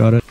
Got it.